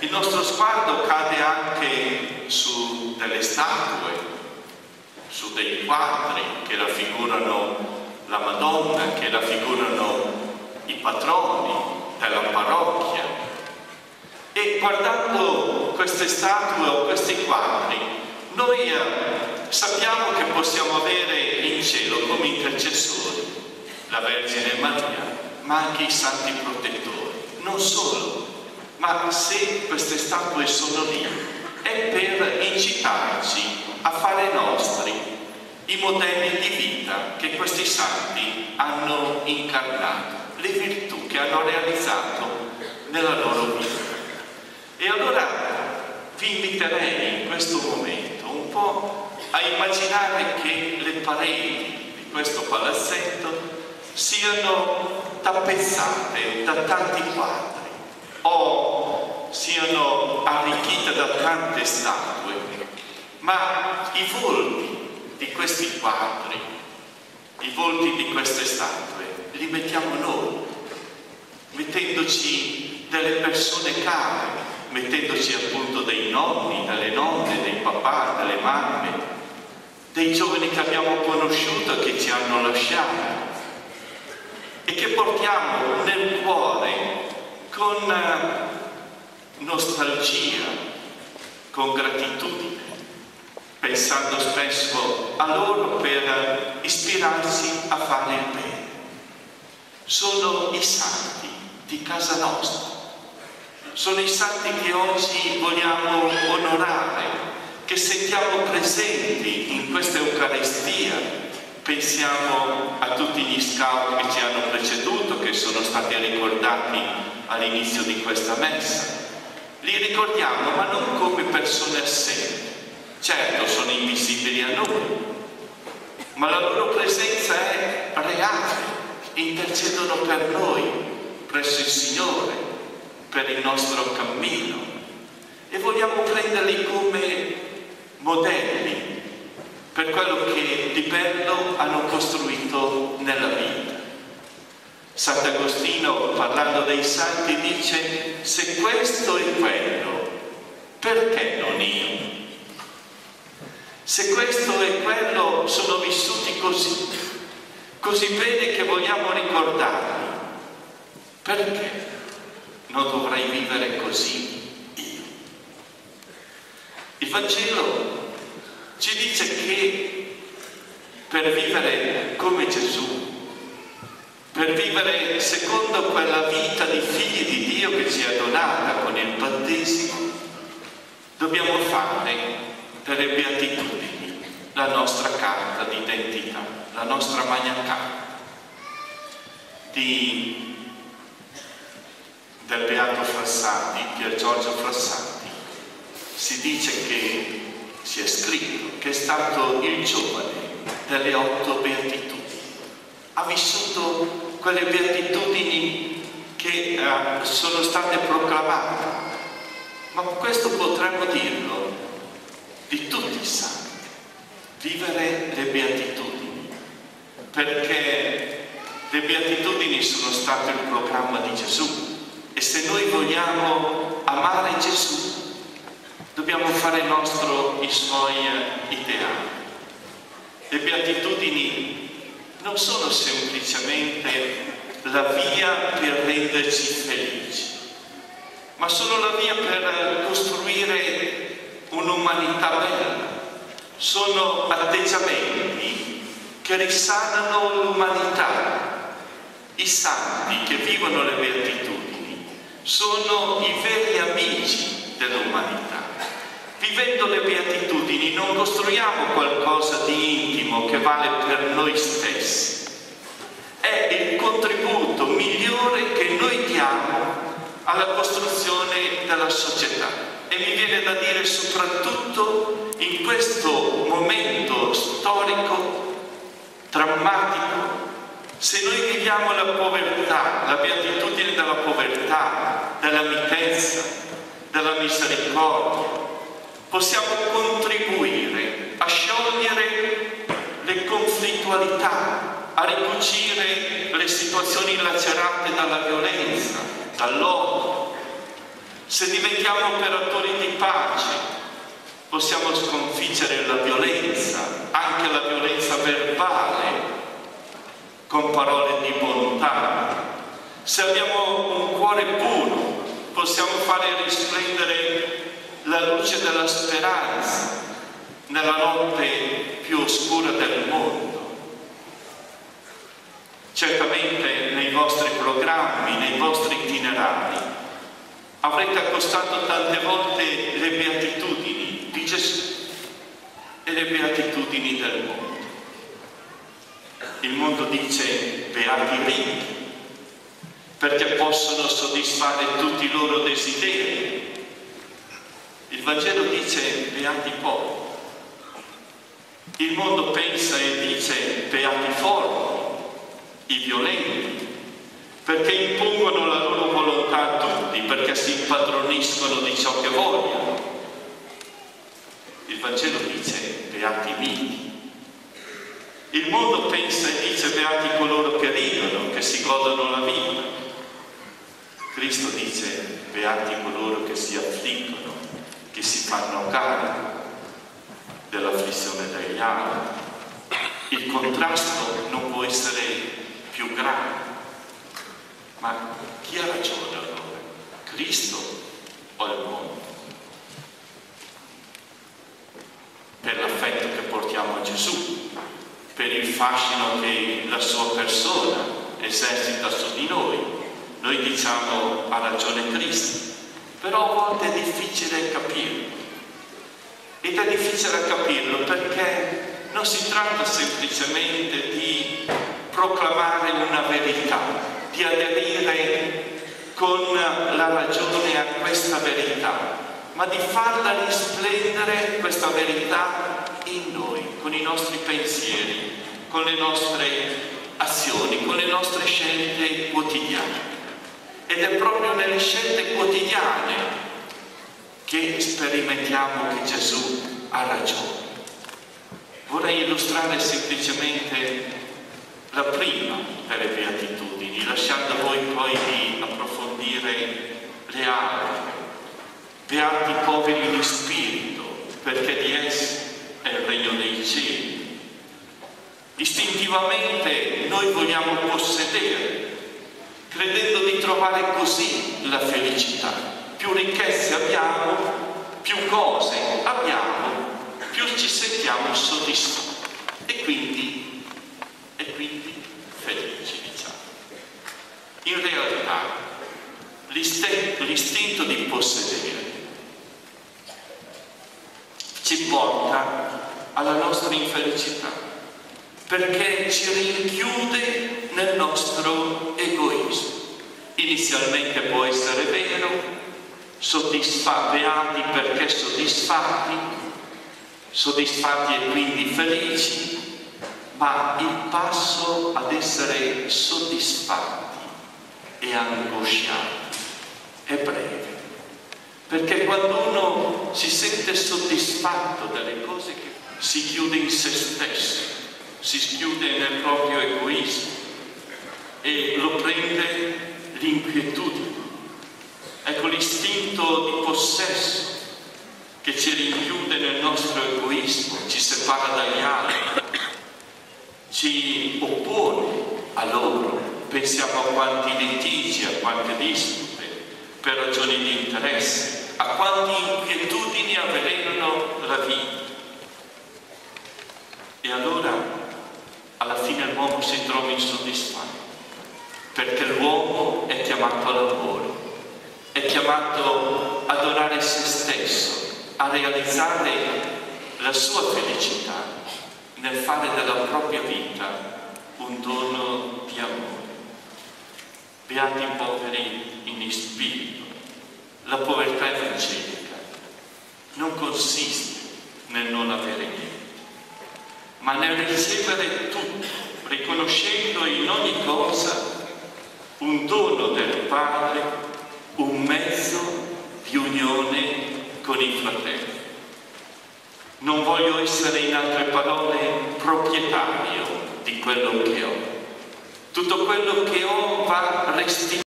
Il nostro sguardo cade anche su delle statue, su dei quadri che raffigurano la Madonna, che raffigurano i patroni della parrocchia. E guardando queste statue o questi quadri, noi eh, sappiamo che possiamo avere in cielo come intercessori la Vergine Maria, ma anche i santi protettori. Non solo, ma se queste statue sono lì è per incitarci a fare nostri i modelli di vita che questi santi hanno incarnato, le virtù che hanno realizzato nella loro vita. E allora vi inviterei in questo momento un po' a immaginare che le pareti di questo palazzetto siano tappezzate da tanti quadri o siano arricchite da tante statue, ma i volti di questi quadri, i volti di queste statue, li mettiamo noi, mettendoci delle persone care, mettendoci appunto dei nonni, delle nonne, dei papà, delle mamme, dei giovani che abbiamo conosciuto e che ci hanno lasciato e che portiamo nel cuore con eh, nostalgia, con gratitudine, pensando spesso a loro per ispirarsi a fare il bene. Sono i santi di casa nostra, sono i santi che oggi vogliamo onorare, che sentiamo presenti in questa Eucaristia Pensiamo a tutti gli scout che ci hanno preceduto, che sono stati ricordati all'inizio di questa messa. Li ricordiamo, ma non come persone assenti. Certo, sono invisibili a noi, ma la loro presenza è reale, intercedono per noi, presso il Signore, per il nostro cammino. E vogliamo prenderli come modelli per quello che di bello hanno costruito nella vita. Sant'Agostino, parlando dei santi, dice, se questo è quello, perché non io? Se questo è quello, sono vissuti così, così bene che vogliamo ricordarli, perché non dovrei vivere così io? Il Vangelo ci dice che per vivere come Gesù, per vivere secondo quella vita di figli di Dio che ci ha donata con il battesimo, dobbiamo fare per le beatitudini la nostra carta d'identità, la nostra magna carta di, del Beato Frassati, Pier Giorgio Frassati. Si dice che si è scritto che è stato il giovane delle otto beatitudini. Ha vissuto quelle beatitudini che eh, sono state proclamate, ma questo potremmo dirlo di tutti i santi, vivere le beatitudini, perché le beatitudini sono state il programma di Gesù e se noi vogliamo amare Gesù dobbiamo fare nostro i suoi ideali. Le beatitudini non sono semplicemente la via per renderci felici, ma sono la via per costruire un'umanità bella. Sono atteggiamenti che risanano l'umanità. I santi che vivono le beatitudini sono i veri amici dell'umanità. Vivendo le beatitudini non costruiamo qualcosa di intimo che vale per noi stessi. Contributo migliore che noi diamo alla costruzione della società. E mi viene da dire soprattutto in questo momento storico drammatico, se noi viviamo la povertà, la beatitudine della povertà, della mitezza, della misericordia, possiamo contribuire a sciogliere le conflittualità, a ricucire le situazioni lacerate dalla violenza, dall'odio. Se diventiamo operatori di pace, possiamo sconfiggere la violenza, anche la violenza verbale, con parole di bontà. Se abbiamo un cuore puro, possiamo fare risplendere la luce della speranza nella notte più oscura del mondo. Certamente nei vostri programmi, nei vostri itinerari, avrete accostato tante volte le beatitudini di Gesù e le beatitudini del mondo. Il mondo dice beati ricchi, perché possono soddisfare tutti i loro desideri. Il Vangelo dice beati poveri. Il mondo pensa e dice beati forti, i violenti, perché impongono la loro volontà a tutti, perché si impadroniscono di ciò che vogliono. Il Vangelo dice beati miti. Il mondo pensa e dice beati coloro che ridono, che si godono la vita. Cristo dice beati coloro che si affliggono, che si fanno carico dell'afflizione degli altri. Il contrasto non può essere più grande. Ma chi ha ragione allora? Cristo o il mondo? Per l'affetto che portiamo a Gesù, per il fascino che la sua persona esercita su di noi, noi diciamo ha ragione Cristo, però a volte è difficile capirlo. Ed è difficile capirlo perché non si tratta semplicemente di proclamare una verità, di aderire con la ragione a questa verità, ma di farla risplendere questa verità in noi, con i nostri pensieri, con le nostre azioni, con le nostre scelte quotidiane. Ed è proprio nelle scelte quotidiane che sperimentiamo che Gesù ha ragione. Vorrei illustrare semplicemente la prima delle beatitudini, lasciando a voi poi di approfondire le altre. Beati poveri di spirito, perché di essi è il regno dei cieli. Istintivamente noi vogliamo possedere, credendo di trovare così la felicità. Più ricchezze abbiamo, più cose abbiamo, più ci sentiamo soddisfatti. E quindi, e quindi felici, diciamo. In realtà, l'istinto di possedere ci porta alla nostra infelicità, perché ci rinchiude nel nostro egoismo. Inizialmente può essere vero, soddisfatti, perché soddisfatti, soddisfatti e quindi felici, ma il passo ad essere soddisfatti e angosciati è breve. Perché quando uno si sente soddisfatto delle cose che si chiude in se stesso, si chiude nel proprio egoismo e lo prende l'inquietudine. Ecco l'istinto di possesso che ci rinchiude nel nostro egoismo, ci separa dagli altri, ci oppone a loro. Pensiamo a quanti litigi, a quante dispute per ragioni di interesse, a quanti inquietudini avvelenano la vita. E allora alla fine l'uomo si trova insoddisfatto, perché l'uomo è chiamato al lavoro, è chiamato ad adorare se stesso, a realizzare la sua felicità nel fare della propria vita un dono di amore. Beati poveri in spirito. La povertà evangelica non consiste nel non avere niente, ma nel ricevere tutto, riconoscendo in ogni cosa un dono del Padre, un mezzo di unione con i fratelli. Non voglio essere in altre parole proprietario di quello che ho. Tutto quello che ho va restituito